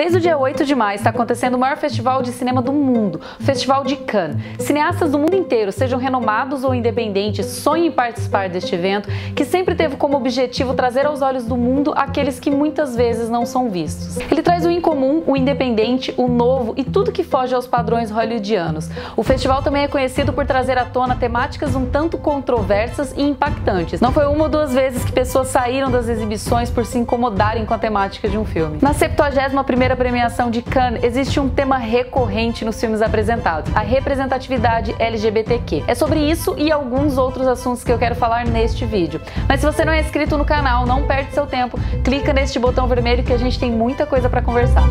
Desde o dia 8 de maio está acontecendo o maior festival de cinema do mundo, o Festival de Cannes. Cineastas do mundo inteiro, sejam renomados ou independentes, sonham em participar deste evento, que sempre teve como objetivo trazer aos olhos do mundo aqueles que muitas vezes não são vistos. Ele traz o incomum, o independente, o novo e tudo que foge aos padrões hollywoodianos. O festival também é conhecido por trazer à tona temáticas um tanto controversas e impactantes. Não foi uma ou duas vezes que pessoas saíram das exibições por se incomodarem com a temática de um filme. Na 71 primeira premiação de Cannes, existe um tema recorrente nos filmes apresentados: a representatividade LGBTQ. É sobre isso e alguns outros assuntos que eu quero falar neste vídeo. Mas se você não é inscrito no canal, não perde seu tempo, clica neste botão vermelho que a gente tem muita coisa para conversar.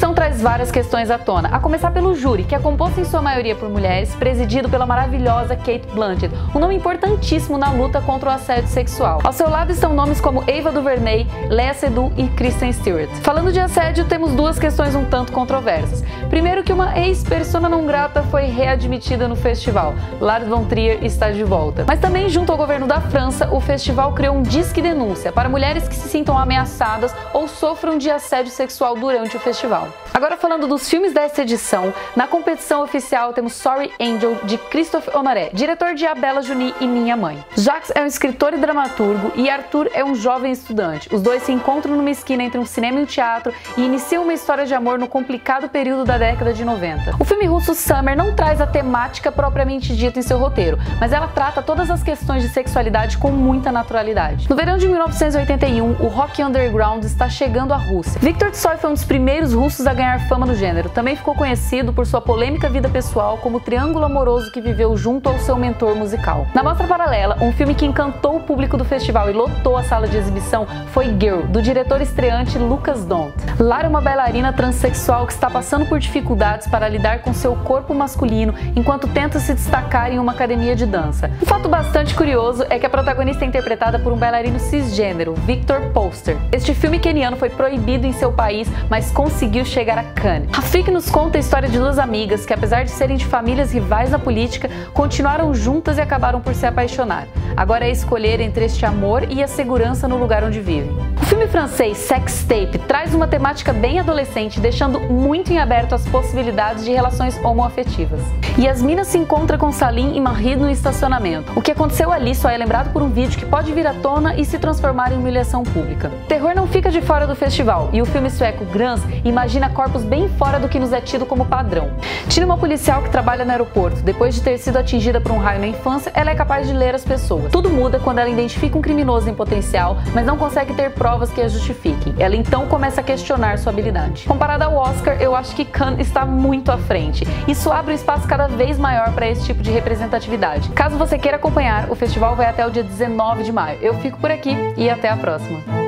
Edição traz várias questões à tona, a começar pelo júri, que é composto em sua maioria por mulheres, presidido pela maravilhosa Kate Blanchett, um nome importantíssimo na luta contra o assédio sexual. Ao seu lado estão nomes como Ava DuVernay, Lea Seydoux e Kristen Stewart. Falando de assédio, temos duas questões um tanto controversas. Primeiro que uma ex-persona não grata foi readmitida no festival. Lars von Trier está de volta. Mas também, junto ao governo da França, o festival criou um disque denúncia para mulheres que se sintam ameaçadas ou sofram de assédio sexual durante o festival. Agora falando dos filmes dessa edição, na competição oficial temos Sorry Angel de Christophe Honoré, diretor de A Bela Juni e Minha Mãe. Jacques é um escritor e dramaturgo e Arthur é um jovem estudante. Os dois se encontram numa esquina entre um cinema e um teatro e iniciam uma história de amor no complicado período da década de 90. O filme russo Summer não traz a temática propriamente dita em seu roteiro, mas ela trata todas as questões de sexualidade com muita naturalidade. No verão de 1981, o rock underground está chegando à Rússia. Victor Tsoi foi um dos primeiros russos a ganhar fama no gênero. Também ficou conhecido por sua polêmica vida pessoal como o triângulo amoroso que viveu junto ao seu mentor musical. Na Mostra Paralela, um filme que encantou o público do festival e lotou a sala de exibição foi Girl, do diretor estreante Lucas Dont. Lara é uma bailarina transexual que está passando por dificuldades para lidar com seu corpo masculino enquanto tenta se destacar em uma academia de dança. Um fato bastante curioso é que a protagonista é interpretada por um bailarino cisgênero, Victor Poster. Este filme keniano foi proibido em seu país, mas conseguiu chegar a Cannes. Rafik nos conta a história de duas amigas que, apesar de serem de famílias rivais na política, continuaram juntas e acabaram por se apaixonar. Agora é escolher entre este amor e a segurança no lugar onde vivem. O filme francês Sex Tape traz uma temática bem adolescente, deixando muito em aberto as possibilidades de relações homoafetivas. Yasmina se encontra com Salim e Marie no estacionamento. O que aconteceu ali só é lembrado por um vídeo que pode vir à tona e se transformar em humilhação pública. Terror não fica de fora do festival e o filme sueco Grans imagina corpos bem fora do que nos é tido como padrão. Tira uma policial que trabalha no aeroporto. Depois de ter sido atingida por um raio na infância, ela é capaz de ler as pessoas. Tudo muda quando ela identifica um criminoso em potencial, mas não consegue ter provas que a justifiquem. Ela então começa a questionar sua habilidade. Comparada ao Oscar, eu acho que Khan está muito à frente. Isso abre um espaço cada vez maior para esse tipo de representatividade. Caso você queira acompanhar, o festival vai até o dia 19 de maio. Eu fico por aqui e até a próxima.